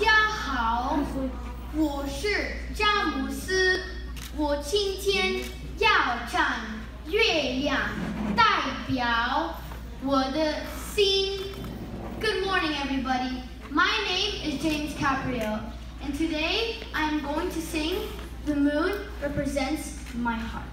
家好，我是詹姆斯，我今天要唱月亮代表我的心。Good morning, everybody. My name is James Caprio, and today I am going to sing The Moon Represents My Heart.